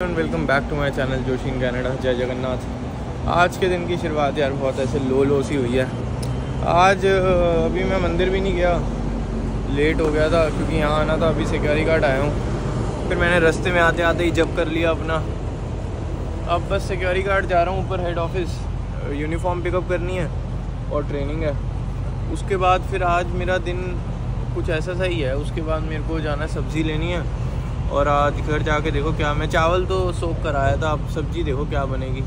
Welcome back to my channel Joshi in Canada Jai Jagannath. आज के दिन की शुरुआत यार बहुत ऐसे लो लो सी हुई है। आज अभी मैं मंदिर भी नहीं गया। लेट हो गया था, क्योंकि यहाँ आना था, अभी सिक्योरिटी गार्ड आया हूँ। फिर मैंने रास्ते में आते आते ही जब कर लिया अपना। अब बस सिक्योरिटी गार्ड जा रहा हूँ, ऊपर हेड ऑफ़िस यूनिफॉर्म पिकअप करनी है और ट्रेनिंग है। उसके बाद फिर आज मेरा दिन कुछ ऐसा सा ही है। उसके बाद मेरे को जाना है, सब्ज़ी लेनी है। और आज घर जाके देखो क्या, मैं चावल तो सोख कर आया था, अब सब्ज़ी देखो क्या बनेगी।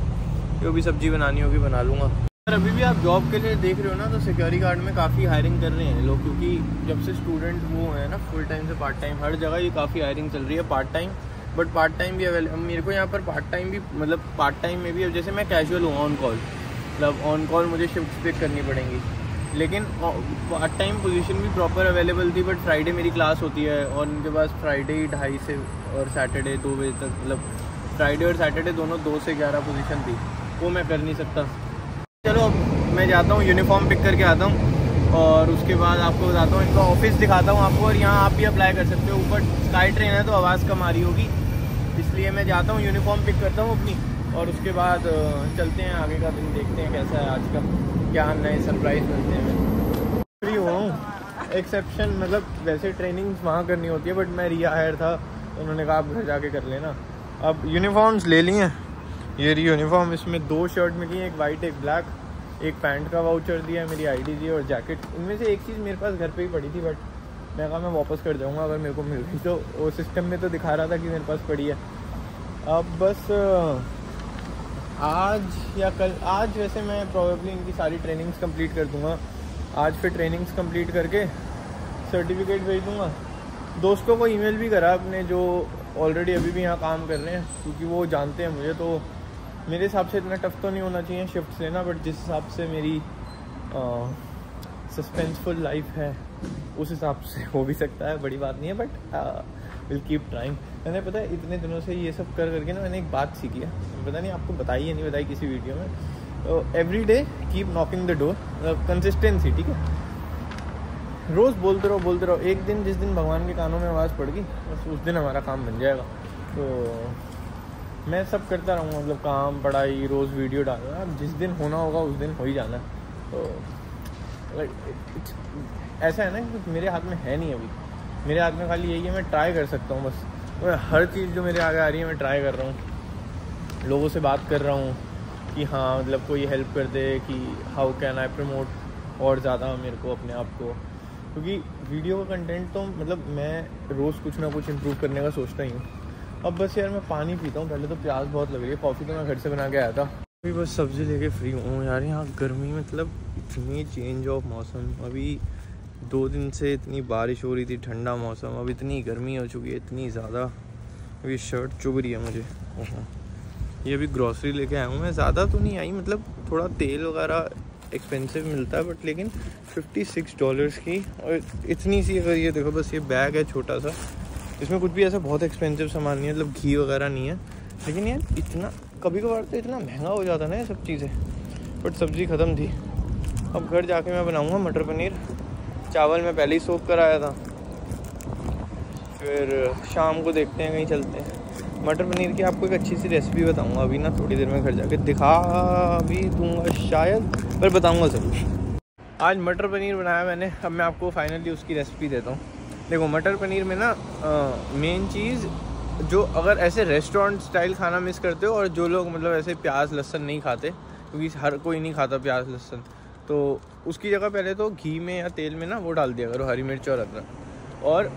जो भी सब्ज़ी बनानी होगी बना लूँगा। सर अभी भी आप जॉब के लिए देख रहे हो ना तो सिक्योरिटी गार्ड में काफ़ी हायरिंग कर रहे हैं लोग, क्योंकि जब से स्टूडेंट वो है ना फुल टाइम से पार्ट टाइम हर जगह ये काफ़ी हायरिंग चल रही है part time but part time भी अवेलेबल मेरे को यहाँ पर पार्ट टाइम भी मतलब पार्ट टाइम में भी, अब जैसे मैं कैजुअल हूँ ऑन कॉल मतलब ऑन कॉल मुझे शिफ्ट पिक करनी पड़ेंगी। लेकिन पार्ट टाइम पोजीशन भी प्रॉपर अवेलेबल थी बट फ्राइडे मेरी क्लास होती है, और उनके पास फ्राइडे ही ढाई से और सैटरडे दो बजे तक मतलब फ्राइडे और सैटरडे दोनों दो से ग्यारह पोजीशन थी। वो मैं कर नहीं सकता। चलो, अब मैं जाता हूँ यूनिफॉर्म पिक करके आता हूँ, और उसके बाद आपको बताता हूँ, इनका ऑफ़िस दिखाता हूँ आपको, और यहाँ आप भी अप्लाई कर सकते हो। ऊपर स्काई ट्रेन है तो आवाज़ कम आ रही होगी। इसलिए मैं जाता हूँ यूनिफॉर्म पिक करता हूँ अपनी, और उसके बाद चलते हैं आगे का दिन, देखते हैं कैसा है आज का। क्या नए सरप्राइज़ मिलते हैं? फ्री हूँ। एक्सेप्शन मतलब वैसे ट्रेनिंग वहाँ करनी होती है बट मैं रिया हायर था। उन्होंने कहा, आप घर जाके कर लेना। अब यूनिफॉर्म्स ले लिए। हैं ये रही यूनिफॉर्म इसमें दो शर्ट मिली हैं एक वाइट एक ब्लैक एक पैंट का वाउचर दिया मेरी आईडी दी और जैकेट इनमें से एक चीज़ मेरे पास घर पे ही पड़ी थी बट मैं कहा, मैं वापस कर जाऊँगा अगर मेरे को मिल गई। तो वो सिस्टम में तो दिखा रहा था कि मेरे पास पड़ी है। अब बस आज या कल, आज वैसे मैं प्रोबेबली इनकी सारी ट्रेनिंग्स कंप्लीट कर दूँगा। आज फिर ट्रेनिंग्स कंप्लीट करके सर्टिफिकेट भेज दूँगा। दोस्तों को ईमेल भी करा अपने जो ऑलरेडी अभी भी यहाँ काम कर रहे हैं, क्योंकि वो जानते हैं मुझे तो मेरे हिसाब से इतना टफ तो नहीं होना चाहिए शिफ्ट लेना बट जिस हिसाब से मेरी सस्पेंसफुल लाइफ है, उस हिसाब से हो भी सकता है, बड़ी बात नहीं है बट विल कीप ट्राइंग मैंने पता है, इतने दिनों से ये सब कर करके ना मैंने एक बात सीखी है पता नहीं, आपको बताई है नहीं बताई किसी वीडियो में। तो every day keep knocking the door consistency ठीक है? रोज़ बोलते रहो बोलते रहो। एक दिन, जिस दिन भगवान के कानों में आवाज़ पड़ गई बस उस दिन हमारा काम बन जाएगा। तो मैं सब करता रहूँगा मतलब काम, पढ़ाई, रोज़ वीडियो डालना। जिस दिन होना होगा, उस दिन हो ही जाना तो ऐसा है ना कि मेरे हाथ में है नहीं अभी। मेरे हाथ में खाली यही है, मैं ट्राई कर सकता हूँ, बस। मैं हर चीज़ जो मेरे आगे आ रही है, मैं ट्राई कर रहा हूँ। लोगों से बात कर रहा हूँ कि हाँ मतलब कोई हेल्प कर दे कि हाउ कैन आई प्रमोट और ज़्यादा मेरे को अपने आप को। क्योंकि वीडियो का कंटेंट तो मतलब मैं रोज़ कुछ ना कुछ इम्प्रूव करने का सोचता ही हूँ। अब बस यार मैं पानी पीता हूँ, पहले तो प्यास बहुत लग रही है। कॉफ़ी तो मैं घर से बना के आया था। अभी बस सब्ज़ी लेके फ्री हूँ यार, यहाँ गर्मी मतलब इतनी चेंज ऑफ़ मौसम। अभी दो दिन से इतनी बारिश हो रही थी, ठंडा मौसम। अब इतनी गर्मी हो चुकी है, इतनी ज़्यादा। अभी शर्ट चुभ रही है मुझे। ये अभी ग्रॉसरी लेके आया हूँ मैं। ज़्यादा तो नहीं आई मतलब थोड़ा तेल वगैरह एक्सपेंसिव मिलता है बट लेकिन 56 डॉलर्स की और इतनी सी अगर ये देखो, बस ये बैग है छोटा सा। इसमें कुछ भी ऐसा बहुत एक्सपेंसिव सामान नहीं है मतलब घी वगैरह नहीं है। लेकिन यार इतना कभी कभार तो इतना महँगा हो जाता ना ये सब चीज़ें। बट सब्ज़ी ख़त्म थी। अब घर जाके मैं बनाऊँगा मटर पनीर। चावल मैं पहले ही सोख कर आया था। फिर शाम को देखते हैं, कहीं चलते हैं। मटर पनीर की आपको एक अच्छी सी रेसिपी बताऊँगा, अभी ना थोड़ी देर में घर जाके दिखा भी दूँगा शायद, पर बताऊँगा ज़रूर। आज मटर पनीर बनाया मैंने, अब मैं आपको फाइनली उसकी रेसिपी देता हूँ। देखो, मटर पनीर में ना मेन चीज़ जो अगर ऐसे रेस्टोरेंट स्टाइल खाना मिस करते हो और जो लोग मतलब ऐसे प्याज, लहसन नहीं खाते, क्योंकि हर कोई नहीं खाता प्याज, लहसन तो उसकी जगह पहले तो घी में या तेल में ना वो डाल दिया करो, हरी मिर्च और अदरक। और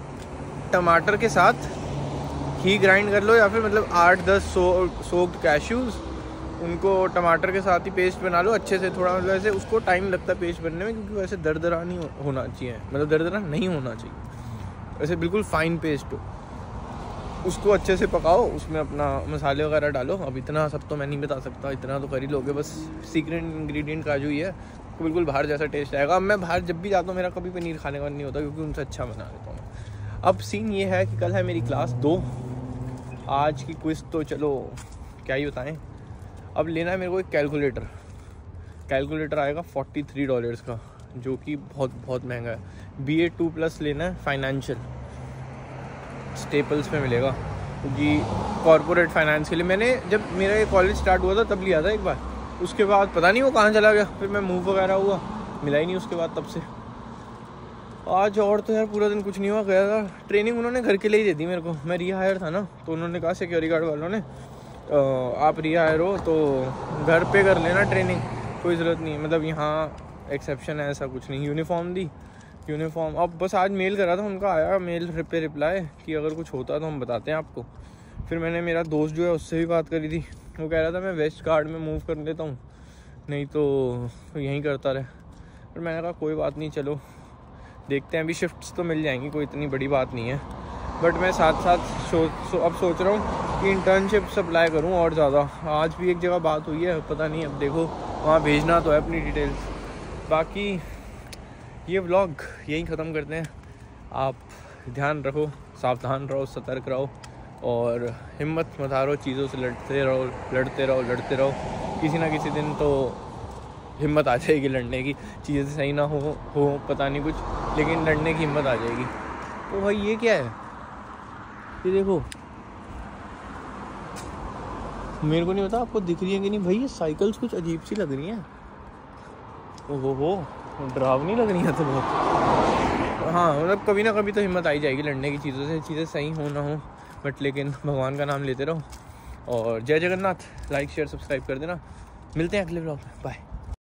टमाटर के साथ घी ग्राइंड कर लो या फिर मतलब आठ, दस, सो सोक्ड कैश्यूज़ उनको टमाटर के साथ ही पेस्ट बना लो, अच्छे से थोड़ा मतलब ऐसे उसको टाइम लगता है पेस्ट बनने में क्योंकि वैसे दरदरा नहीं होना चाहिए मतलब दरदरा नहीं होना चाहिए। वैसे बिल्कुल फाइन पेस्ट हो। उसको अच्छे से पकाओ, उसमें अपना मसाले वगैरह डालो। अब इतना सब तो मैं नहीं बता सकता, इतना तो कर ही लोगे, बस सीक्रेट इंग्रेडिएंट काजू ही है। तो बिल्कुल बाहर जैसा टेस्ट आएगा। अब मैं बाहर जब भी जाता हूँ, मेरा कभी पनीर खाने का नहीं होता, क्योंकि उनसे अच्छा बना देता हूँ। अब सीन ये है कि कल है मेरी क्लास दो। आज की क्विज तो चलो, क्या ही बताएँ। अब लेना है मेरे को एक कैलकुलेटर कैलकुलेटर आएगा फोर्टी थ्री डॉलर्स का, जो कि बहुत बहुत महँगा है। बी ए टू प्लस लेना है फाइनेंशियल स्टेपल्स में मिलेगा, क्योंकि कॉरपोरेट फाइनेंस के लिए मैंने, जब मेरा ये कॉलेज स्टार्ट हुआ था, तब लिया था एक बार। उसके बाद पता नहीं वो कहाँ चला गया, फिर मैं मूव वगैरह हुआ, मिला ही नहीं उसके बाद तब से। आज और तो यार पूरा दिन कुछ नहीं हुआ गया था ट्रेनिंग उन्होंने घर के लिए ही दे दी मेरे को। मैं री हायर था ना तो उन्होंने कहा सिक्योरिटी गार्ड वालों ने आप री हायर हो तो घर पे कर लेना ट्रेनिंग कोई ज़रूरत नहीं मतलब यहाँ एक्सेप्शन है, ऐसा कुछ नहीं। यूनिफॉर्म दी यूनिफॉर्म अब बस आज मेल करा था उनका आया मेल पे रिप्लाई कि अगर कुछ होता तो हम बताते हैं आपको। फिर मैंने मेरा दोस्त जो है उससे भी बात करी थी। वो कह रहा था मैं वेस्ट गार्ड में मूव कर लेता हूँ नहीं तो यहीं करता रहे। फिर मैंने कहा कोई बात नहीं चलो देखते हैं। अभी शिफ्ट्स तो मिल जाएँगी कोई इतनी बड़ी बात नहीं है। बट मैं साथ साथ सो, सो अब सोच रहा हूँ कि इंटर्नशिप अप्लाई करूँ और ज़्यादा। आज भी एक जगह बात हुई है पता नहीं अब देखो वहाँ भेजना तो है अपनी डिटेल्स बाकी ये व्लॉग यहीं ख़त्म करते हैं। आप ध्यान रखो, सावधान रहो, सतर्क रहो और हिम्मत मत हारो, चीज़ों से लड़ते रहो लड़ते रहो लड़ते रहो। किसी ना किसी दिन तो हिम्मत आ जाएगी लड़ने की। चीज़ें सही ना हो हो, पता नहीं कुछ, लेकिन लड़ने की हिम्मत आ जाएगी। तो भाई ये क्या है? ये देखो। मेरे को नहीं पता आपको दिख रही है कि नहीं। भाई ये साइकिल्स कुछ अजीब सी लग रही हैं। ओहो हो। डरावनी लग रही है तो बहुत हाँ मतलब कभी ना कभी तो हिम्मत आई जाएगी लड़ने की, चीज़ों से, चीज़ें सही हो ना हो बट लेकिन भगवान का नाम लेते रहो। और जय जगन्नाथ लाइक शेयर सब्सक्राइब कर देना। मिलते हैं अगले ब्लॉग में। बाय